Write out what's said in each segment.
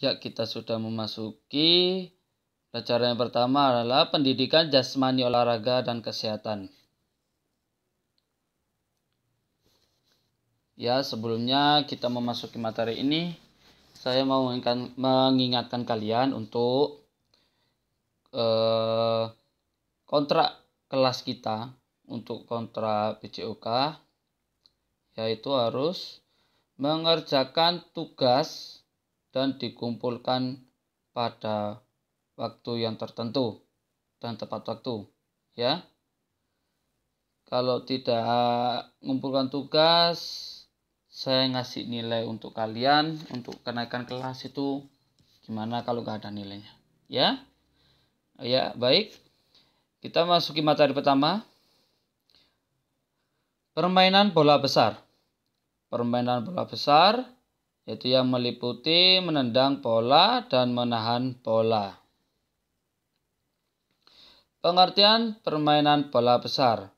Ya, kita sudah memasuki pelajaran yang pertama adalah pendidikan jasmani olahraga dan kesehatan. Ya, sebelumnya kita memasuki materi ini, saya mau mengingatkan kalian untuk eh, kontrak kelas kita untuk kontrak PCOK yaitu harus mengerjakan tugas dan dikumpulkan pada waktu yang tertentu dan tepat waktu ya. Kalau tidak mengumpulkan tugas saya ngasih nilai untuk kalian untuk kenaikan kelas itu gimana kalau nggak ada nilainya ya. Ya baik. Kita masuki materi pertama. Permainan bola besar. Permainan bola besar yaitu yang meliputi menendang bola dan menahan bola. Pengertian permainan bola besar.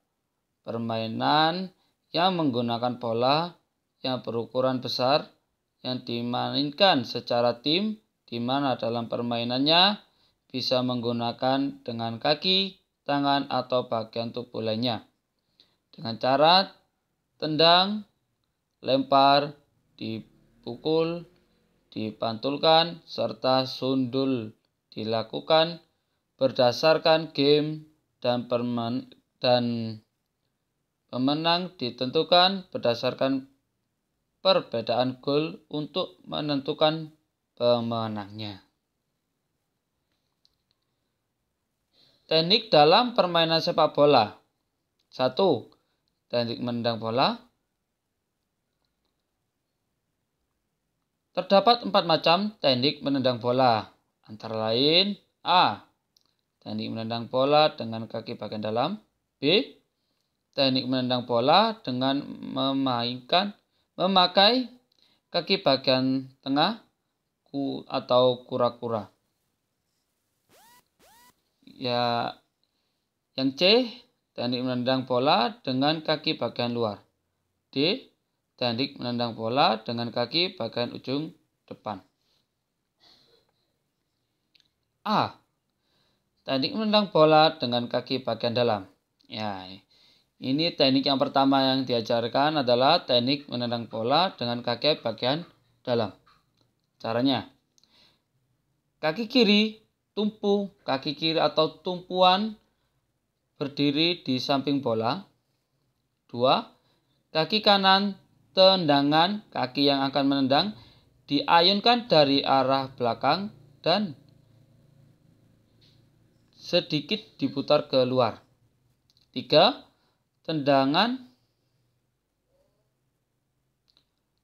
Permainan yang menggunakan bola yang berukuran besar yang dimainkan secara tim di mana dalam permainannya bisa menggunakan dengan kaki, tangan atau bagian tubuh lainnya. Dengan cara tendang, lempar, di pukul, dipantulkan, serta sundul dilakukan berdasarkan game dan permen dan pemenang ditentukan berdasarkan perbedaan gol untuk menentukan pemenangnya. Teknik dalam permainan sepak bola. 1. Teknik menendang bola. Terdapat empat macam teknik menendang bola, antara lain A. Teknik menendang bola dengan kaki bagian dalam B. Teknik menendang bola dengan memainkan memakai kaki bagian tengah ku, atau kura-kura. Ya, yang C, teknik menendang bola dengan kaki bagian luar. D, Teknik menendang bola dengan kaki bagian ujung depan. A. Teknik menendang bola dengan kaki bagian dalam. Ya, ini teknik yang pertama yang diajarkan adalah teknik menendang bola dengan kaki bagian dalam. Caranya, kaki kiri tumpu, kaki kiri atau tumpuan berdiri di samping bola. Dua, kaki kanan tendangan kaki yang akan menendang diayunkan dari arah belakang dan sedikit diputar ke luar. Tiga, tendangan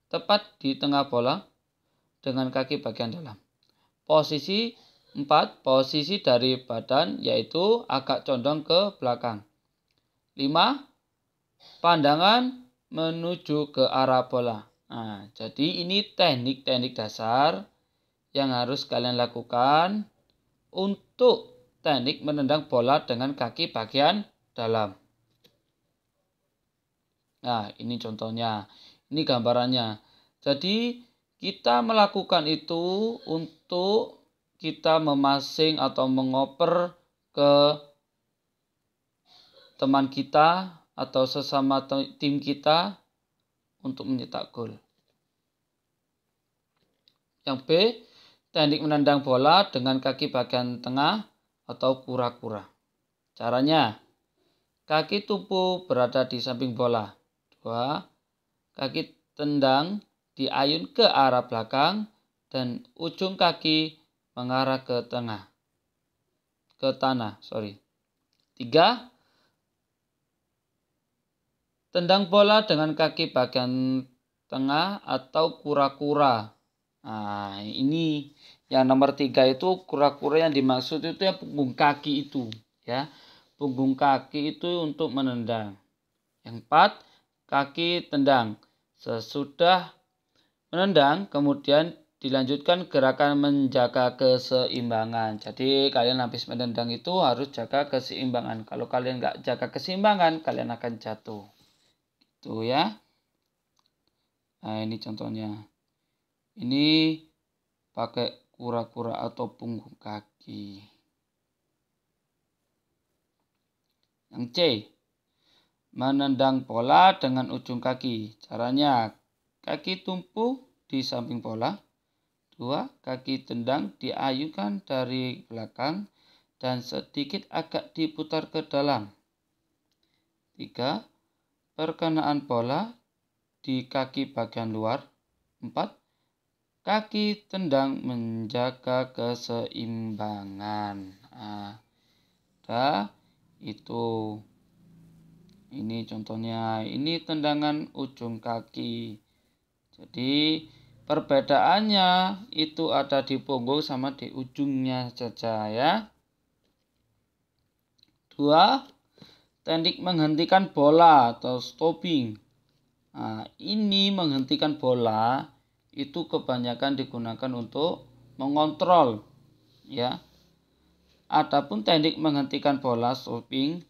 tepat di tengah bola dengan kaki bagian dalam. Posisi empat, posisi dari badan yaitu agak condong ke belakang. Lima, pandangan menuju ke arah bola. Nah, jadi ini teknik-teknik dasar yang harus kalian lakukan untuk teknik menendang bola dengan kaki bagian dalam. Nah, ini contohnya. Ini gambarannya. Jadi, kita melakukan itu untuk kita memasing atau mengoper ke teman kita atau sesama tim kita untuk mencetak gol. Yang B, teknik menendang bola dengan kaki bagian tengah atau kura-kura. Caranya, kaki tubuh berada di samping bola. Dua, kaki tendang diayun ke arah belakang dan ujung kaki mengarah ke tengah. Ke tanah, sorry. Tiga, Tendang bola dengan kaki bagian tengah atau kura-kura. Nah, ini yang nomor tiga itu kura-kura yang dimaksud itu ya punggung kaki itu. ya Punggung kaki itu untuk menendang. Yang empat, kaki tendang. Sesudah menendang, kemudian dilanjutkan gerakan menjaga keseimbangan. Jadi kalian habis menendang itu harus jaga keseimbangan. Kalau kalian nggak jaga keseimbangan, kalian akan jatuh. Tuh ya. Nah, ini contohnya. Ini pakai kura-kura atau punggung kaki. Yang C. Menendang bola dengan ujung kaki. Caranya kaki tumpu di samping bola. Dua, kaki tendang diayukan dari belakang dan sedikit agak diputar ke dalam. Tiga, perkenaan bola di kaki bagian luar. Empat, kaki tendang menjaga keseimbangan. Nah, itu. Ini contohnya, ini tendangan ujung kaki. Jadi perbedaannya itu ada di punggung sama di ujungnya saja ya. Dua, teknik menghentikan bola atau stopping. Nah, ini menghentikan bola itu kebanyakan digunakan untuk mengontrol ya. Adapun teknik menghentikan bola stopping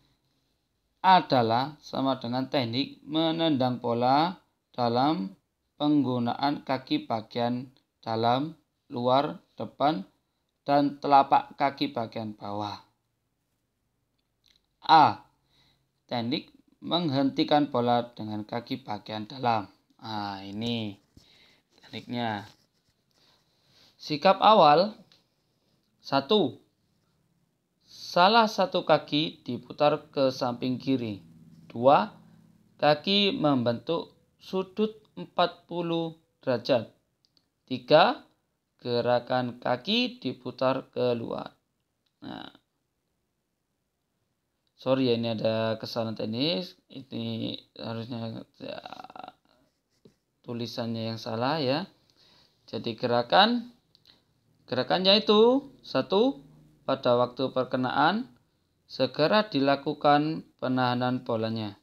adalah sama dengan teknik menendang bola dalam penggunaan kaki bagian dalam, luar, depan, dan telapak kaki bagian bawah. A. Teknik menghentikan bola dengan kaki bagian dalam. Nah, ini tekniknya. Sikap awal. Satu. Salah satu kaki diputar ke samping kiri. Dua, kaki membentuk sudut 40 derajat. Tiga, gerakan kaki diputar ke luar. Nah, sorry ya ini ada kesalahan teknis. Ini harusnya ya, tulisannya yang salah ya. Jadi gerakan gerakannya itu satu pada waktu perkenaan, segera dilakukan penahanan bolanya.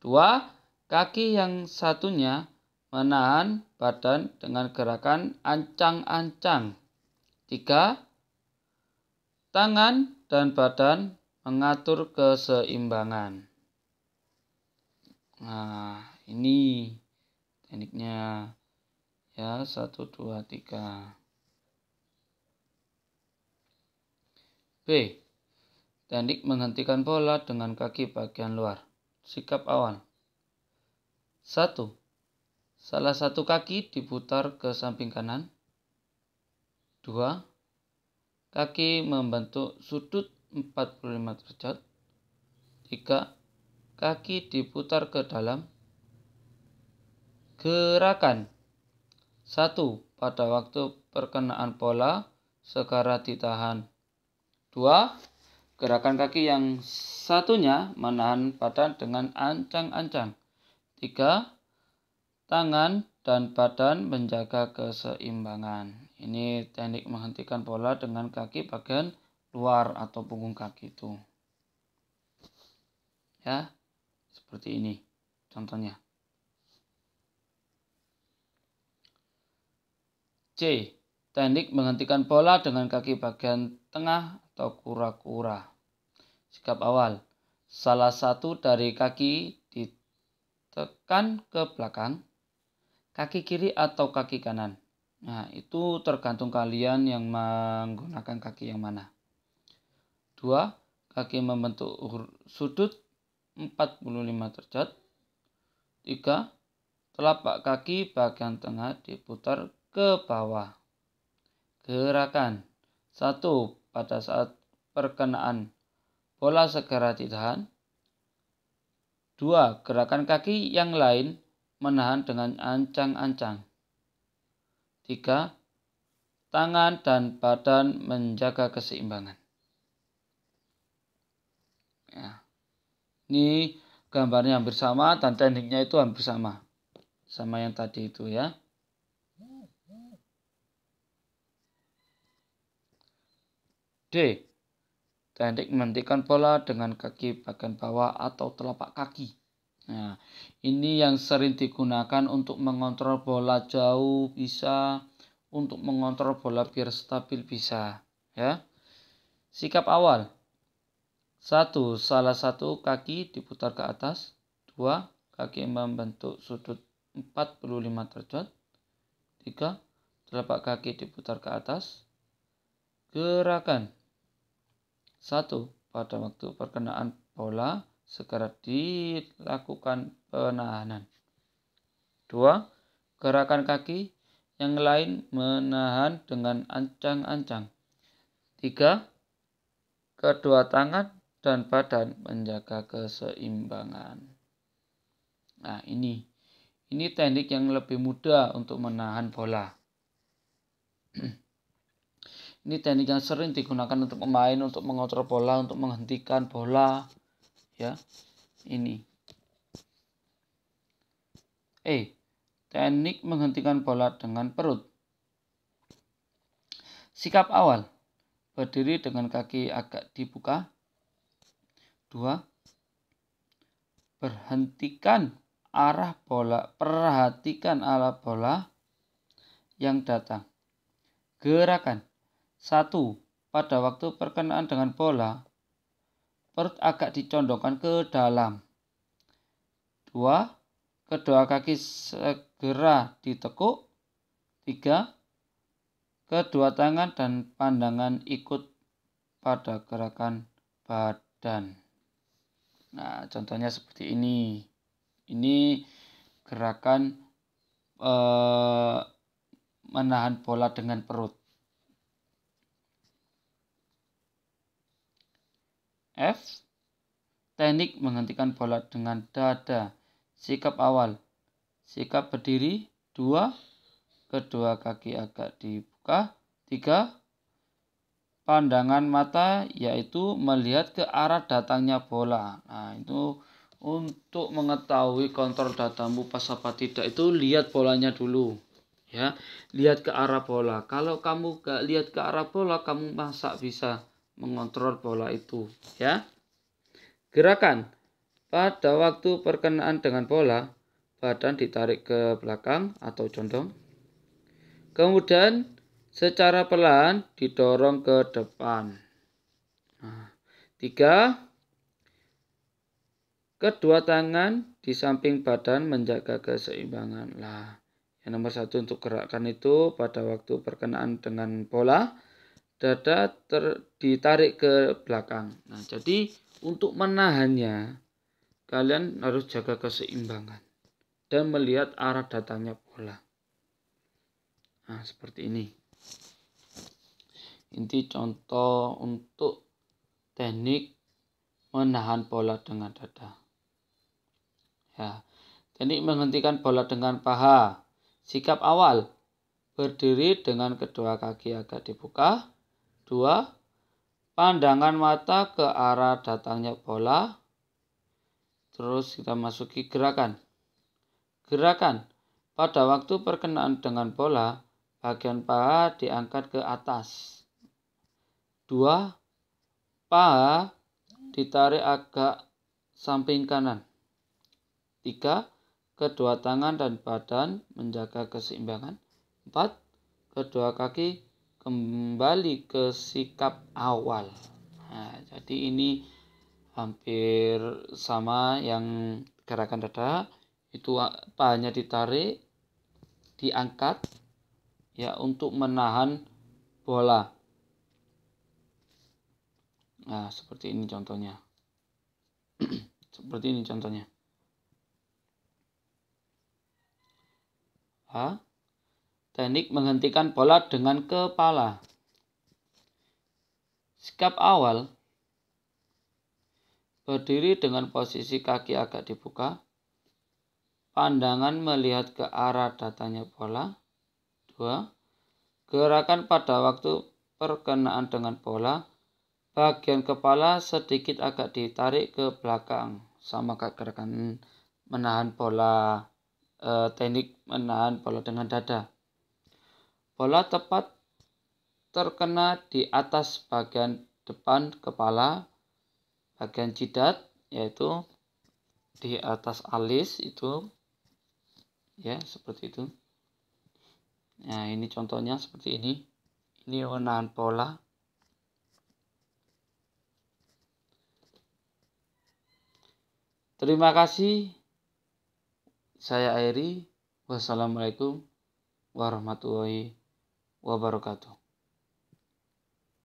Dua, kaki yang satunya menahan badan dengan gerakan ancang-ancang. Tiga, tangan dan badan mengatur keseimbangan. Nah, ini tekniknya ya satu dua tiga. B. Teknik menghentikan bola dengan kaki bagian luar. Sikap awal. 1. Salah satu kaki diputar ke samping kanan. 2. Kaki membentuk sudut 45 derajat. 3. Kaki diputar ke dalam. Gerakan 1. Pada waktu perkenaan bola, segera ditahan Dua, gerakan kaki yang satunya menahan badan dengan ancang-ancang. Tiga, tangan dan badan menjaga keseimbangan. Ini teknik menghentikan bola dengan kaki bagian luar atau punggung kaki itu. Ya, seperti ini contohnya. C. Teknik menghentikan bola dengan kaki bagian tengah atau kura-kura. Sikap awal. Salah satu dari kaki ditekan ke belakang, kaki kiri atau kaki kanan. Nah, itu tergantung kalian yang menggunakan kaki yang mana. Dua, kaki membentuk sudut 45 derajat. Tiga, telapak kaki bagian tengah diputar ke bawah. Gerakan. Satu, pada saat perkenaan bola segera ditahan. Dua, gerakan kaki yang lain menahan dengan ancang-ancang. Tiga, tangan dan badan menjaga keseimbangan. Ya. Ini gambarnya hampir sama dan tekniknya itu hampir sama. Sama yang tadi itu ya. D. Teknik menghentikan bola dengan kaki bagian bawah atau telapak kaki. Nah, ini yang sering digunakan untuk mengontrol bola jauh bisa, untuk mengontrol bola biar stabil bisa, ya. Sikap awal. Satu, salah satu kaki diputar ke atas. Dua, kaki membentuk sudut 45 derajat. Tiga, telapak kaki diputar ke atas. Gerakan. Satu, pada waktu perkenaan bola segera dilakukan penahanan. Dua, gerakan kaki yang lain menahan dengan ancang-ancang. Tiga, kedua tangan dan badan menjaga keseimbangan. Nah, ini ini teknik yang lebih mudah untuk menahan bola. ini teknik yang sering digunakan untuk pemain untuk mengontrol bola, untuk menghentikan bola. Ya, ini. Eh, teknik menghentikan bola dengan perut. Sikap awal, berdiri dengan kaki agak dibuka. Dua, berhentikan arah bola, perhatikan arah bola yang datang. Gerakan. Satu, pada waktu perkenaan dengan bola, perut agak dicondongkan ke dalam. Dua, kedua kaki segera ditekuk. Tiga, kedua tangan dan pandangan ikut pada gerakan badan. Nah, contohnya seperti ini. Ini gerakan eh, menahan bola dengan perut. F. Teknik menghentikan bola dengan dada. Sikap awal. Sikap berdiri. Dua. Kedua kaki agak dibuka. Tiga. Pandangan mata yaitu melihat ke arah datangnya bola. Nah itu untuk mengetahui kontrol datamu pas apa tidak itu lihat bolanya dulu ya lihat ke arah bola kalau kamu gak lihat ke arah bola kamu masa bisa mengontrol bola itu ya. Gerakan. Pada waktu perkenaan dengan bola, badan ditarik ke belakang atau condong. Kemudian secara pelan didorong ke depan. Nah, tiga, kedua tangan di samping badan menjaga keseimbangan. Lah, yang nomor satu untuk gerakan itu pada waktu perkenaan dengan bola, dada ter, ditarik ke belakang. Nah, jadi untuk menahannya kalian harus jaga keseimbangan dan melihat arah datangnya bola. Nah, seperti ini. Inti contoh untuk teknik menahan bola dengan dada. Ya, teknik menghentikan bola dengan paha. Sikap awal berdiri dengan kedua kaki agak dibuka, Dua, pandangan mata ke arah datangnya bola. Terus kita masuki gerakan. Gerakan. Pada waktu perkenaan dengan bola, bagian paha diangkat ke atas. Dua, paha ditarik agak samping kanan. Tiga, kedua tangan dan badan menjaga keseimbangan. Empat, kedua kaki kembali ke sikap awal. Nah, jadi ini hampir sama yang gerakan dada itu pahanya ditarik, diangkat ya untuk menahan bola. Nah, seperti ini contohnya. seperti ini contohnya. Ha? Teknik menghentikan bola dengan kepala. Sikap awal berdiri dengan posisi kaki agak dibuka. Pandangan melihat ke arah datanya bola. Dua. Gerakan pada waktu perkenaan dengan bola. Bagian kepala sedikit agak ditarik ke belakang. Sama kayak gerakan menahan bola, eh, teknik menahan bola dengan dada. Bola tepat terkena di atas bagian depan kepala, bagian jidat, yaitu di atas alis itu, ya seperti itu. Nah ini contohnya seperti ini. Ini menahan bola. Terima kasih. Saya Airi. Wassalamualaikum warahmatullahi wabarakatuh.